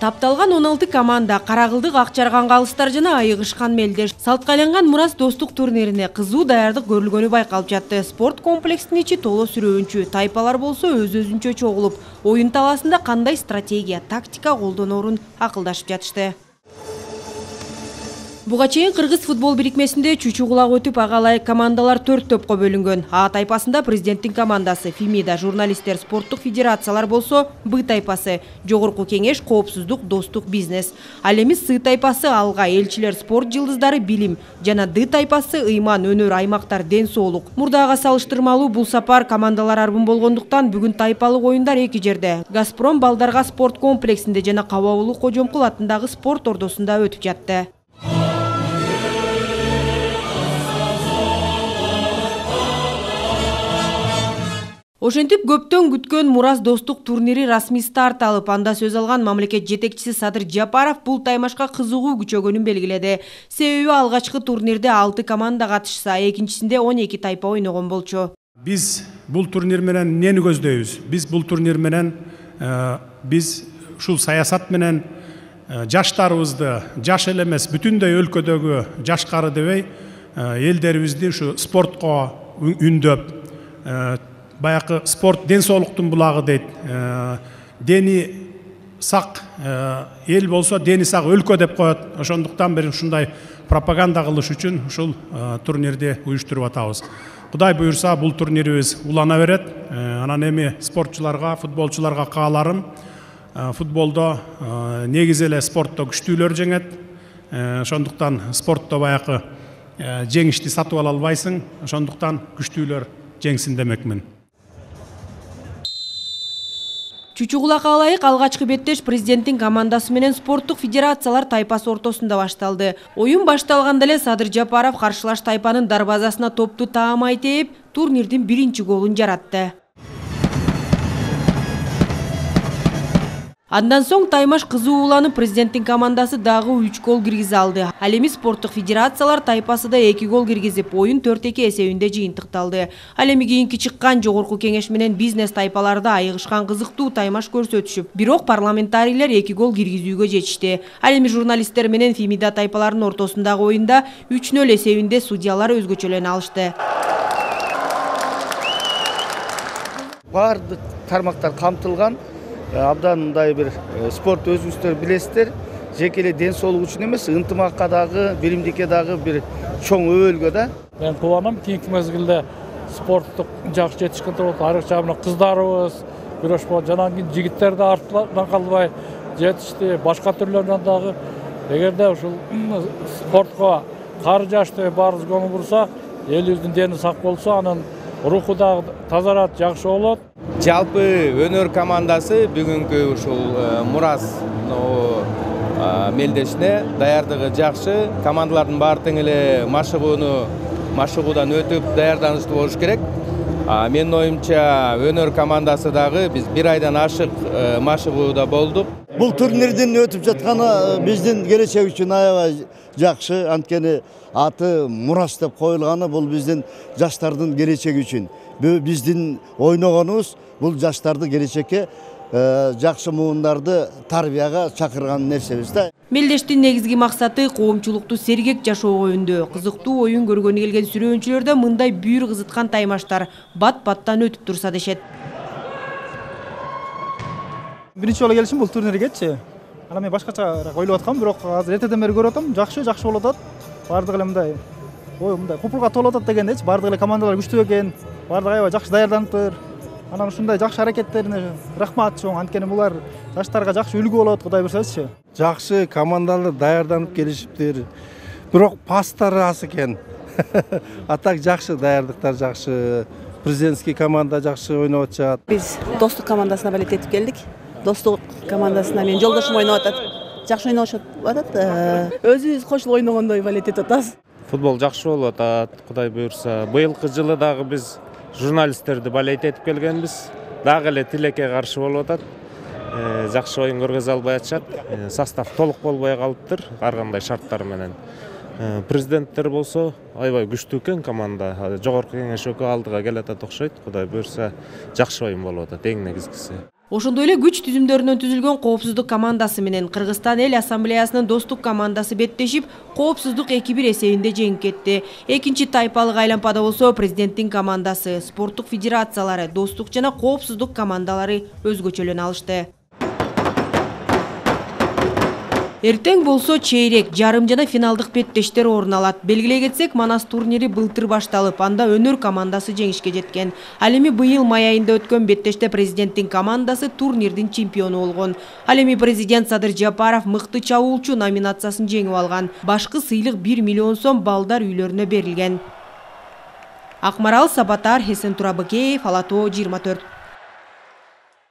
тапталган он алты команда кара кылдык ак жарган калыстар жана айыгышкан мелдеш салтка айланган мурас достук турнирине кызуу даярдык көрүлгөнү жатты. Спорт комплексинин ичи толо сүрөөнчү тайпалар болсо өз өзүнчө чогулуп. Оюн талаасында кандай стратегия тактика колдоноорун акылдашып жатышты. Буга чейин кыргыз футбол бирикмесинде чүчү кулак өтүп ага ылайык командалар төрт топко бөлүнгөн. А тайпасында президенттин командасы фимида журналисттер спорттук федерациялар болсо б тайпасы жогорку кеңеш коопсуздук достук бизнес. Ал эми с тайпасы алга элчилер спорт жылдыздары билим. Жана д тайпасы ыйман өнөр аймактар ден соолук. Мурдага салыштырмалуу бул сапар командалар арбын болгондуктан бүгүн тайпалык оюндар эки жерде. Газпром балдарга спорт комплексинде жана кабабулук кожомкул атындагы спорт ордосунда өтүп жатты ошентип көптөн күткөн мурас достук турнири расмий старт алып анда сөз алган мамлекет жетекчиси садыр жапаров бул таймашка кызыгуу күчөгөнүн белгиледи. Себеби алгачкы турнирде алты команда катышса экинчисинде он эки тайпа ойногон болчу. Биз бул турнир менен эмнени көздөйбүз? Биз бул турнир менен биз ушул саясат менен жаштарыбызды жаш эле эмес бүтүндөй өлкөдөгү жашкары дебей элдерибизди ушу спортко үндөп баягы спорт ден соолуктун булагы дейт дени сак эл болсо дени сак өлкө деп коет ошондуктан бир ушундай пропаганда кылыш үчүн ушул турнирди уюштуруп атабыз. Кудай буюрса бул турнирибиз улана берет. Анан эми спортчуларга футболчуларга кааларым футболдо негизи эле спортто күчтүүлөр жеңет. Ошондуктан спортто баягы жеңишти сатып ала албайсың. Ошондуктан күчтүүлөр жеңсин демекмин. Чүчү кулакка ылайык алгачкы беттеш президенттин командасы менен спорттук федерациялар тайпасы ортосунда башталды. Оюн башталганда эле садыр жапаров каршылаш тайпанын дарбазасына топту таамай тээп турнирдин биринчи голун жаратты андан соң таймаш кызуу уланып президенттин командасы дагы үч гол киргизе алды. Ал эми спорттук федерациялар тайпасы да эки гол киргизип оюн төрт эки эсебинде жыйынтыкталды. Ал эми кийинки чыккан жогорку кеңеш менен бизнес тайпаларда айыгышкан кызыктуу таймаш көрсөтүшүп бирок парламентарийлер эки гол киргизүүгө жетишти. Ал эми журналисттер менен фемида тайпаларынын ортосундагы оюнда үч нөл эсебинде судьялар өзгөчөлөнө алышты. Баардык тармактар камтылган абдан мындай бир спорт өзүңүздөр билесиздер жеке эле ден соолук үчүн эмес ынтымакка дагы билимдикке дагы бир чоң өбөлгө да мен кубанам кийинки мезгилде спорттук жакшы жетишкен болот айрыкча мына кыздарыбыз күрөшпөн анан кийин жигиттер да артынан калбай жетишти башка түрлөрүнөн дагы эгерде ушул спортко кары жаштуу баарыбыз көңүл бурсак элибиздин дени сак болсо анан руху дагы тазарат жакшы болот жалпы өнөр командасы бүгүнкү ушул мурас мелдешине даярдыгы жакшы командалардын баары тең эле машыгууну машыгуудан өтүп даярданышты болуш керек. Менин оюмча өнөр командасы дагы биз бир айдан ашык машыгууда болдук бул турнирдин өтүп жатканы биздин келечек үчүн аябай жакшы анткени аты мурас деп коюлганы бул биздин жаштардын келечеги үчүн биздин ойногонубуз бул жаштарды келечекке жакшы муундарды тарбияга чакырган нерсебиз да мелдештин негизги максаты коомчулукту сергек жашоого үндөө кызыктуу оюн көргөнү келген сүрөөнчүлөр да мындай бүйүр кызыткан таймаштар бат баттан өтүп турса дешет биринчи жолу келишим бул турниргечи анан мен башкачараак ойлоп аткам бирок азыр эртеден бери көрүп атам жакшы жакшы болуп атат баардыгы эле мындай ой мындай купулга толуп атат дегендейчи баардык эле командалар күчтүү экен баардыгы аябай жакшы даярданыптыр анан ушундай жакшы аракеттерине рахмат чоң анткени булар жаштарга жакшы үлгү болот кудай буюрсачы жакшы командалар даярданып келишиптир. Бирок пастары аз экен. А так жакшы даярдыктар жакшы президентский команда жакшы ойноп атышат биз достук командасына болет этип келдик достук командасына менин жолдошум ойноп атат жакшы ойношуп атат өзүбүз кошулуп ойногондой болет этип атабыз футбол жакшы болуп атат кудай буюрса быйылкы жылы дагы биз журналисттерди болейт этип келгенбиз дагы эле тилекке каршы болуп атат э, жакшы оюн көргөзө албай атышат э, состав толук болбой калыптыр ар кандай шарттар менен. Президенттер болсо аябай күчтүү экен команда. Э, жогорку кеңеш экөө алдыга келатат окшойт. Кудай буюрса жакшы оюн болуп атат эң негизгиси. Ошондой эле күч түзүмдөрүнөн түзүлгөн коопсуздук командасы менен кыргызстан эл ассамблеясынын достук командасы беттешип коопсуздук эки бир эсебинде жеңип кетти. Экинчи тайпалык айлампада болсо президенттин командасы спорттук федерациялары достук жана коопсуздук командалары өзгөчөлөнө алышты эртең болсо чейрек жарым жана финалдык беттештер орун алат. Белгилей кетсек манас турнири былтыр башталып анда өнөр командасы жеңишке жеткен. Ал эми быйыл май айында өткөн беттеште президенттин командасы турнирдин чемпиону болгон. Ал эми президент садыр жапаров мыкты чабуучу номинациясын жеңип алган. Башкы сыйлык бир миллион сом балдар үйлөрүнө берилген. Акмарал сабатар эсен турабыкеев ала тоо жыйырма төрт